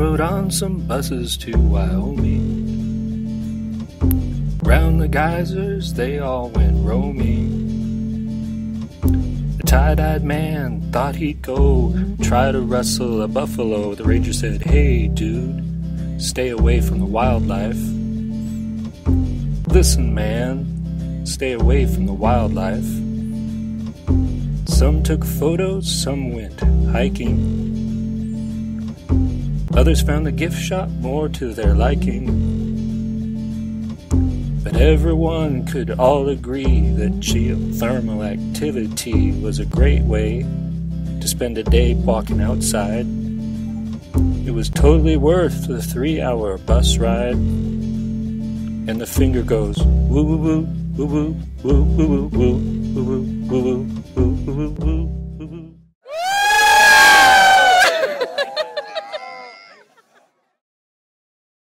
on some buses to Wyoming. Round the geysers, they all went roaming. The tie dyed man thought he'd go try to wrestle a buffalo. The ranger said, Hey, dude, stay away from the wildlife. Listen, man, stay away from the wildlife. Some took photos, some went hiking. Others found the gift shop more to their liking. But everyone could all agree that geothermal activity was a great way to spend a day walking outside. It was totally worth the three hour bus ride. And the finger goes woo woo woo, woo woo, woo woo woo, woo woo, woo woo, woo.